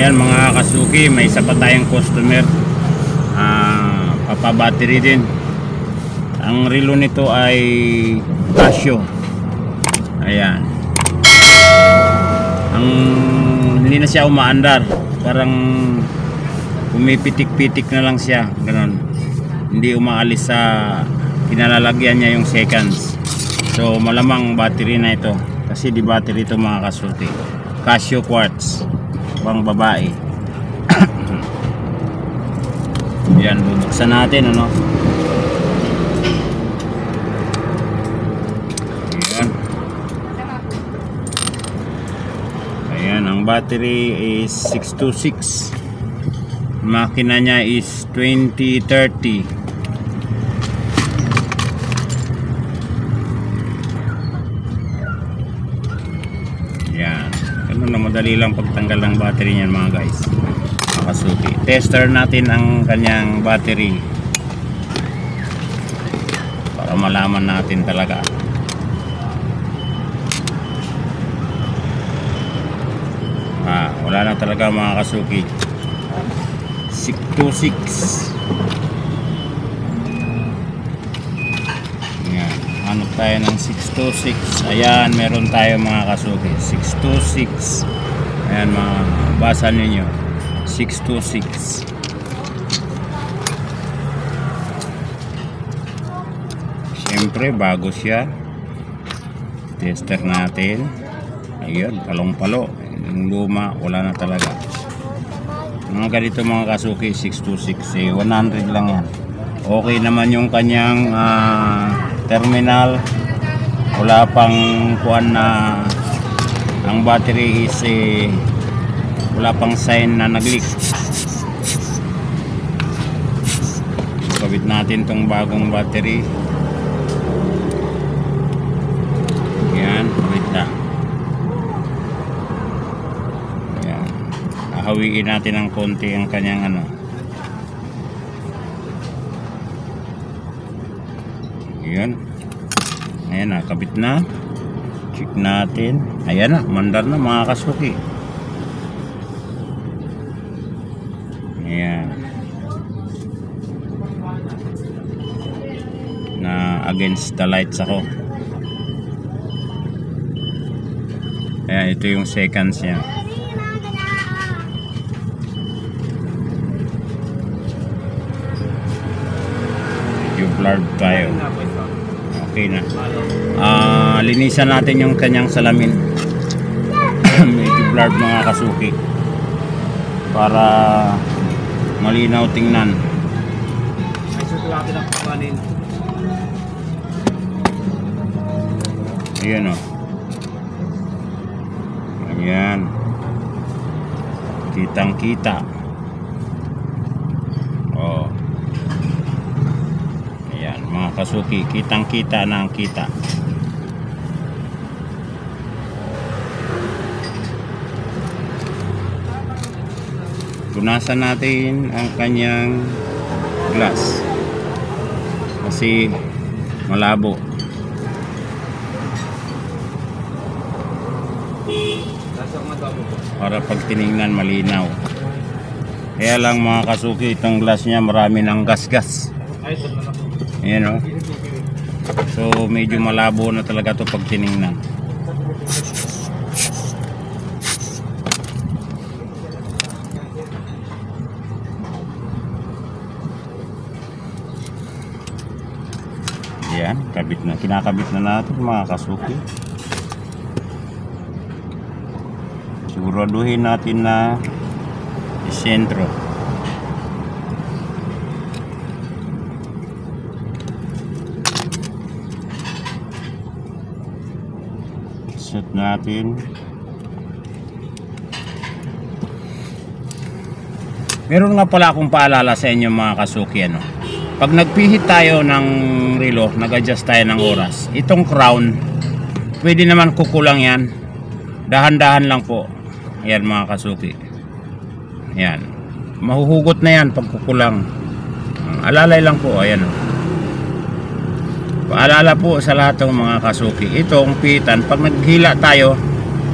Ayan mga kasuki, may isa pa tayong customer. Ah, papabattery din. Ang relo nito ay Casio. Ayan. Ang hindi na siya umaandar. Parang pumipitik-pitik na lang siya. Ganon. Hindi umaalis sa kinalalagyan niya yung seconds. So malamang battery na ito. Kasi di battery ito mga kasuki. Casio quartz. Pang babae. Yan, bubuksan natin ano. Ayan. Ayan, ang battery is 626. Makina niya is 2030. Yan. Ganun na madali lang pagtanggal ng battery niyan mga guys. Mga kasuki. Tester natin ang kanyang battery. Para malaman natin talaga. Ah, wala na talaga mga kasuki. 626. Yan. Ano tayo ng 626. Ayan, meron tayo mga kasuki. 626. Ayan mga basa ninyo. 626. Siyempre, bago siya. Tester natin. Ayun, palong-palo. Yung luma, wala na talaga. Mga ganito mga kasuki, 626. Eh, 100 lang yan. Okay naman yung kanyang ah, terminal. Wala pang kuan na ang battery is eh, wala pang sign na nag-leak. Kabit natin tong bagong battery. Yan, wait lang. Yan. Ahawiin natin ng konti ang kanyang ano. Yan. Ayan na, kabit na. Check natin. Ayan na, mandar na mga kasuki. Ayan. Na against the lights ako. Ayan, ito yung seconds niya. Medyo blurred tayo. Okay na. Ah, linisan natin yung kanyang salamin. Medyo blurred mga kasuki. Para malinaw tingnan. Ayan o. Ayan. Kitang kita. Oh. Ayan, mga kasuki, kitang kita na ang kita. Punasan natin ang kanyang glass. Kasi malabo. Para pag tiningnan malinaw. Kaya lang mga kasuki, itong glass niya marami ng gas-gas. Ay, Ayan o. So medyo malabo na talaga to pag tiningnan. Yan, kabit na. Kinakabit na natin mga kasuki. Siguraduhin natin na isentro. Natin. Meron nga pala akong paalala sa inyo mga kasuki ano. Pag nagpihit tayo ng relo, nag-adjust tayo ng oras. Itong crown, pwede naman kukulang yan. Dahan-dahan lang po. Yan mga kasuki. Yan. Mahuhugot na yan pag kukulang. Alalay lang po. Ayan. oh. Paalala po sa lahat ng mga kasuki. Ito ang pihitan. Pag naghila tayo,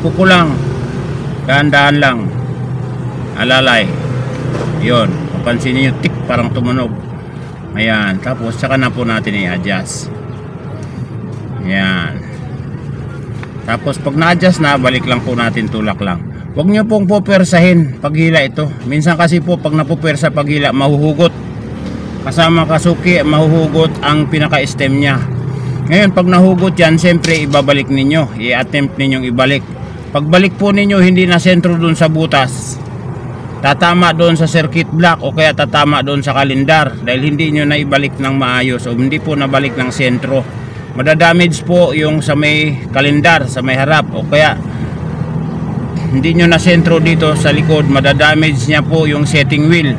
kukulang. Dahan-dahan lang. alalay. Yun, mapansin niyo tik parang tumunog. Ayan, tapos saka na po natin i-adjust. Ayan. Tapos pag na-adjust na, balik lang po natin tulak lang. Huwag nyo pong pupersahin paghila ito. Minsan kasi po pag napupersa paghila, mahuhugot. Kasama kasuki, mahuhugot ang pinaka-stem niya. Ngayon, pag nahugot yan, siyempre ibabalik ninyo. I-attempt ninyong ibalik. Pagbalik po ninyo, hindi na sentro doon sa butas. Tatama doon sa circuit block o kaya tatama doon sa kalendar dahil hindi nyo na ibalik ng maayos o hindi po nabalik ng sentro. Madadamage po yung sa may kalendar, sa may harap o kaya hindi nyo na sentro dito sa likod, madadamage niya po yung setting wheel.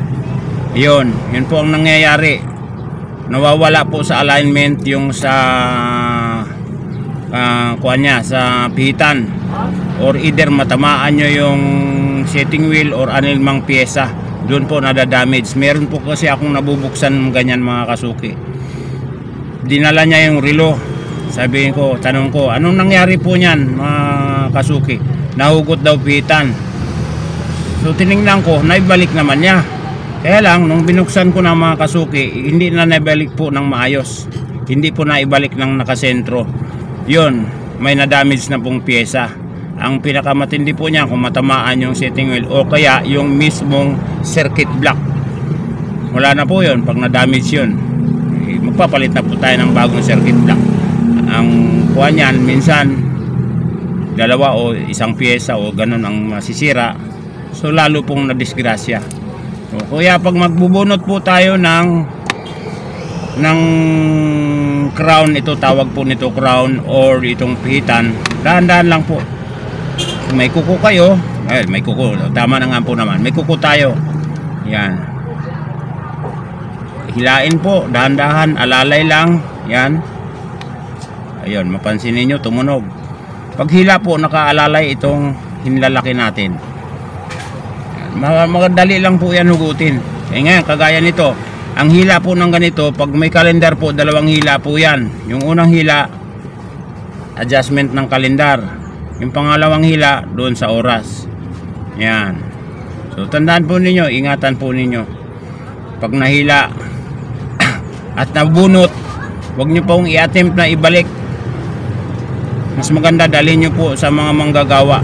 Yun, yun po ang nangyayari. Nawawala po sa alignment yung sa uh, kuha niya, sa pihitan. Or either matamaan nyo yung setting wheel or anilmang pyesa. Doon po nadadamage. Meron po kasi akong nabubuksan ganyan mga kasuki. Dinala niya yung relo. Sabihin ko, tanong ko anong nangyari po niyan mga kasuki? Nahugot daw pitan so tiningnan ko naibalik naman niya kaya lang nung binuksan ko ng mga kasuki hindi na naibalik po ng maayos. Hindi po naibalik ng nakasentro. Yun may na-damage na pong pyesa. Ang pinakamatindi po niya kung matamaan yung setting wheel o kaya yung mismong circuit block. Wala na po yun pag na-damage yun eh, magpapalit na po tayo ng bagong circuit block. Ang kuha niyan minsan dalawa o isang pyesa o ganun ang masisira. So lalo pong nadisgrasya so, kaya pag magbubunot po tayo ng ng crown ito tawag po nito crown or itong pihitan dahan-dahan lang po. Kung may kuko kayo. Eh, may kuko. Tama na nga po naman. May kuko tayo. Yan. Hilain po. Dahan-dahan. Alalay lang. Yan. Ayun mapansin ninyo tumunog. Pag hila po nakaalalay itong hinlalaki natin Yan, magadali lang po yan hugutin eh ngayon kagaya nito ang hila po ng ganito pag may kalendar po dalawang hila po yan yung unang hila adjustment ng kalendar yung pangalawang hila doon sa oras. Yan. So tandaan po ninyo, ingatan po ninyo. Pag nahila at nabunot, huwag nyo pong i-attempt na ibalik. Mas maganda dalhin nyo po sa mga manggagawa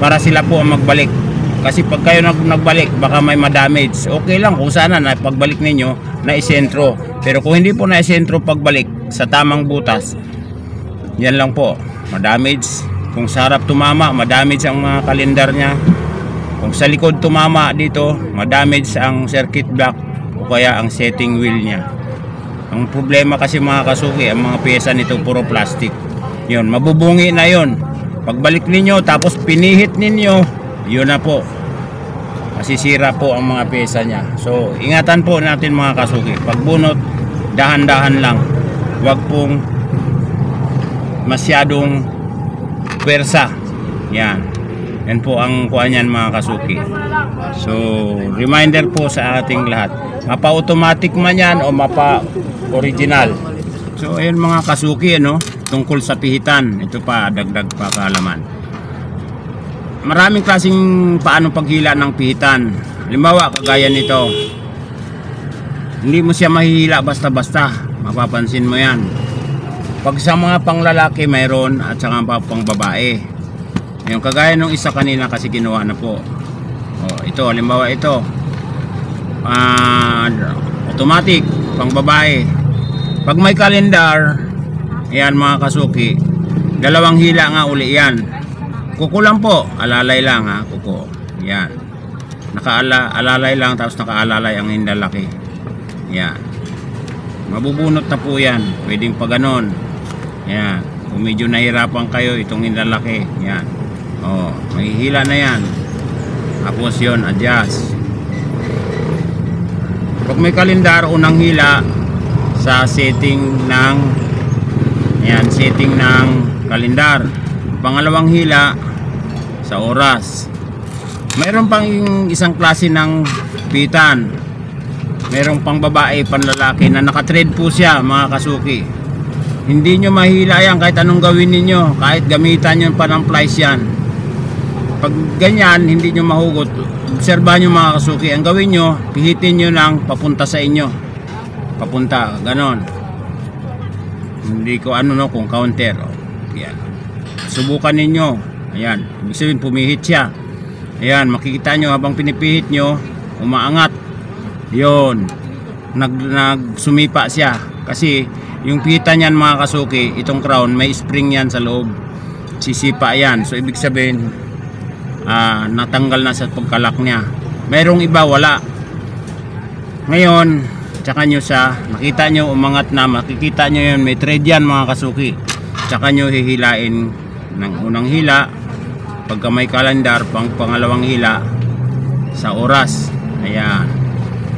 para sila po ang magbalik. Kasi pag kayo nag nagbalik, baka may madamage. Okay lang kung sana na pagbalik ninyo na isentro. Pero kung hindi po na isentro pagbalik sa tamang butas, yan lang po, madamage kung sa harap tumama, madamage ang mga kalendar niya. Kung sa likod tumama dito, madamage ang circuit block o kaya ang setting wheel niya. Ang problema kasi mga kasuki, ang mga pyesa nito puro plastic. Yun, mabubungi na yun. Pagbalik ninyo, tapos pinihit ninyo, yun na po. Masisira po ang mga pyesa niya. So, ingatan po natin mga kasuki. Pagbunot, dahan-dahan lang. Huwag pong masyadong pwersa. Yan. Yan po ang kuha niyan mga kasuki. So, reminder po sa ating lahat. Mapa-automatic man yan o mapa-original. So, ayun mga kasuki, ano, tungkol sa pihitan. Ito pa, dagdag pa kaalaman. Maraming klaseng paano paghila ng pihitan. Halimbawa, kagaya nito. Hindi mo siya mahihila basta-basta. Mapapansin mo yan. Pag sa mga panglalaki mayroon at saka pa pang babae. Yung kagaya nung isa kanina kasi kinuha na po. Oh, ito halimbawa ito. Ah, automatic pang babae. Pag may kalendar, yan mga kasuki, dalawang hila nga uli yan. Kuko lang po, alalay lang ha, kuko. Yan. Nakaala alalay lang tapos nakaalalay ang hindalaki. Yan. Mabubunot na po yan. Pwedeng pa ganon. Yan. Kung medyo nahirapan kayo, itong hinlalaki. Yan. Oh, may hila na yan. Tapos yon adjust. Pag may kalendar, unang hila sa setting ng yan, setting ng kalendar. Pangalawang hila sa oras. Mayroon pang isang klase ng pitan. Mayroong pang babae, panlalaki na nakatrade po siya mga kasuki. Hindi nyo mahila yan kahit anong gawin ninyo. Kahit gamitan nyo pa ng plies yan. pag ganyan, hindi nyo mahugot, obserbahan nyo mga kasuki. Ang gawin nyo, pihitin nyo ng papunta sa inyo. Papunta, ganon. Hindi ko ano no, kung counter. O, yan. Subukan ninyo. Ayan, ibig sabihin pumihit siya. Ayan, makikita nyo habang pinipihit nyo, umaangat. Yon. Nag, nagsumipa siya. Kasi yung pita niyan mga kasuki, itong crown, may spring yan sa loob. Sisipa yan. So ibig sabihin, ah, natanggal na sa pagkalak niya. Merong iba wala. Ngayon, tsaka nyo sa, nakita nyo umangat na, makikita nyo yun, may thread yan mga kasuki. Tsaka nyo hihilain ng unang hila, pagka may kalendar, pang pangalawang hila, sa oras. Ayan.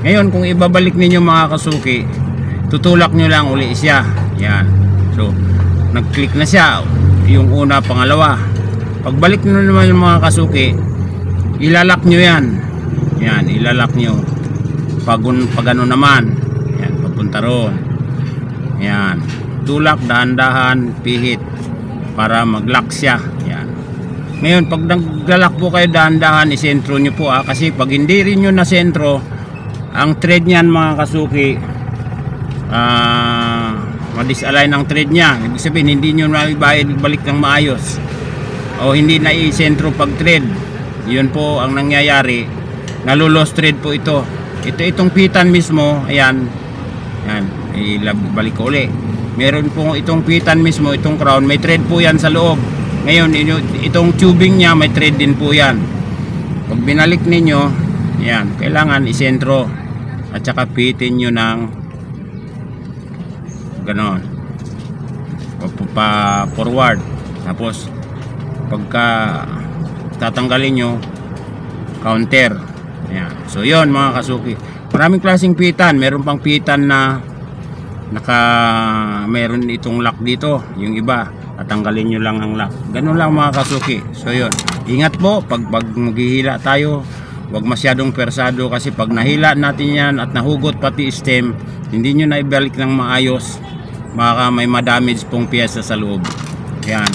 Ngayon, kung ibabalik ninyo mga kasuki, tutulak nyo lang uli siya. Yan. So, nag-click na siya. Yung una, pangalawa. Pagbalik nyo naman yung mga kasuki, ilalak nyo yan. Yan, ilalak nyo. Pag, pag ano naman, yan, papunta roon. Yan. Tulak, dahan-dahan, pihit para mag-lock siya. Yan. Ngayon, pag naglalak po kayo dahan-dahan, isentro nyo po ah. Kasi pag hindi rin nyo na sentro, ang thread niyan mga kasuki, ah, madisalign ang thread niya. Ibig sabihin, hindi nyo na ibayad balik ng maayos. O hindi na isentro pag thread. Yun po ang nangyayari. Nalulos thread po ito. Ito itong pitan mismo, ayan. Yan, ibalik ko uli. Meron po itong pitan mismo, itong crown, may thread po yan sa loob. Ngayon, itong tubing niya, may thread din po yan. Pag binalik ninyo, yan, kailangan isentro. At saka pitin nyo ng ganon. Pa forward. Tapos, pagka tatanggalin nyo, counter. Yan. So, yon mga kasuki. Maraming klaseng pitan. Meron pang pitan na naka meron itong lock dito yung iba. Tatanggalin nyo lang ang lock. Ganun lang mga kasuki. So yun. Ingat po pag, pag maghihila tayo wag masyadong persado kasi pag nahila natin yan at nahugot pati stem hindi nyo na ibalik ng maayos. Baka may madamage pong pyesa sa loob. Yan.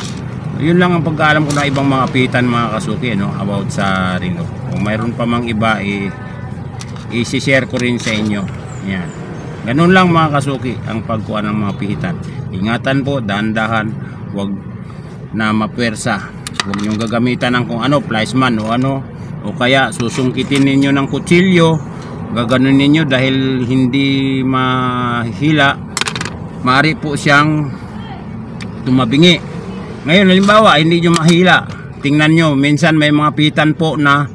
Yun lang ang pagkaalam ko na ibang mga pitan mga kasuki no, about sa relo kung mayroon pa mang iba eh, i-share ko rin sa inyo. Yan Ganun lang mga kasuki ang pagkuha ng mga pihitan. Ingatan po, dahan-dahan, wag na mapwersa. Huwag niyong gagamitan ng kung ano, pliesman o ano, o kaya susungkitin ninyo ng kutsilyo, gaganon ninyo dahil hindi mahila, maaari po siyang tumabingi. Ngayon, halimbawa, hindi nyo mahila. Tingnan nyo, minsan may mga pitan po na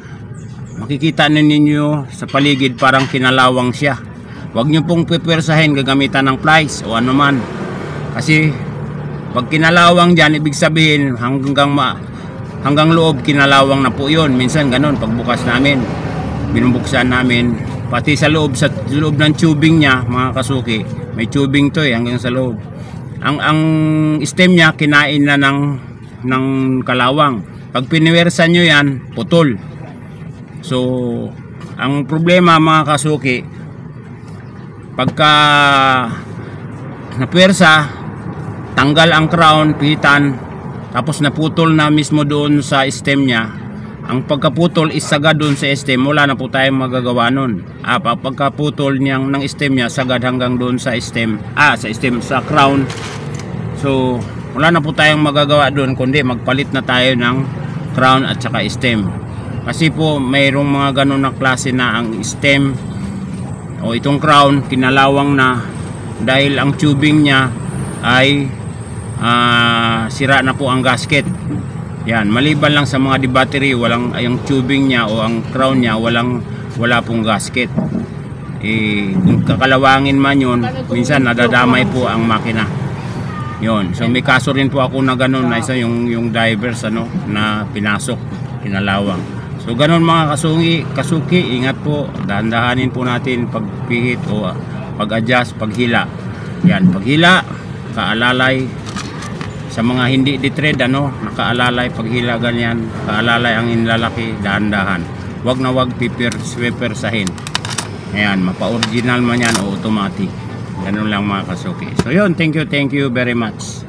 makikita ninyo sa paligid parang kinalawang siya. Huwag nyo pong pipwersahin gagamitan ng plies o ano man. Kasi pag kinalawang dyan, ibig sabihin hanggang ma hanggang loob kinalawang na po yun. Minsan ganun, pagbukas namin, binubuksan namin. Pati sa loob, sa loob ng tubing niya, mga kasuki, may tubing to eh, hanggang sa loob. Ang, ang stem niya, kinain na ng, ng kalawang. Pag piniwersa nyo yan, putol. So, ang problema mga kasuki, pagka napwersa, tanggal ang crown, pitan, tapos naputol na mismo doon sa stem niya, ang pagkaputol is sagad doon sa stem, wala na po tayong magagawa nun. Ah, pa- pagkaputol niyang ng stem niya, sagad hanggang doon sa stem, ah, sa stem, sa crown. So, wala na po tayong magagawa doon, kundi magpalit na tayo ng crown at saka stem. Kasi po, mayroong mga ganun na klase na ang stem o itong crown kinalawang na. Dahil ang tubing niya ay ah, sira na po ang gasket. Yan maliban lang sa mga di battery walang yung tubing niya o ang crown niya walang wala pong gasket. Eh kung kakalawangin man yun minsan nadadamay po ang makina. Yon so may kaso rin po ako na ganun na isa yung yung divers ano na pinasok kinalawang So ganun mga kasungi, kasuki, ingat po, dahan-dahanin po natin pagpihit o pag-adjust, paghila. Yan, paghila, kaalalay sa mga hindi ditread ano, nakaalalay paghila ganyan, kaalalay ang inlalaki, dahan-dahan. Wag na wag pipir, pipersahin. Ayan, mapa-original man yan o automatic. Ganun lang mga kasuki. So yun, thank you, thank you very much.